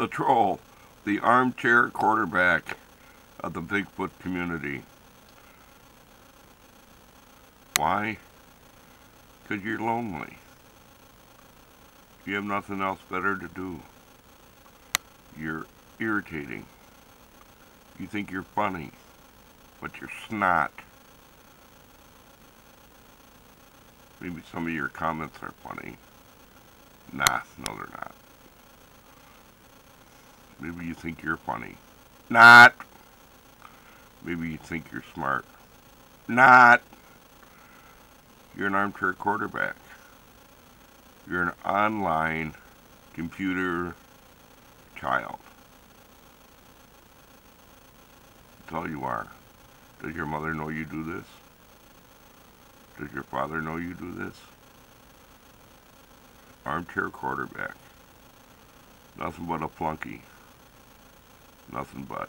the troll, the armchair quarterback of the Bigfoot community. Why? Because you're lonely. You have nothing else better to do. You're irritating. You think you're funny, but you're snot. Maybe some of your comments are funny. Nah, no they're not. Maybe you think you're funny. Not. Maybe you think you're smart. Not. You're an armchair quarterback. You're an online computer child. That's all you are. Does your mother know you do this? Does your father know you do this? Armchair quarterback. Nothing but a flunky. Nothing but.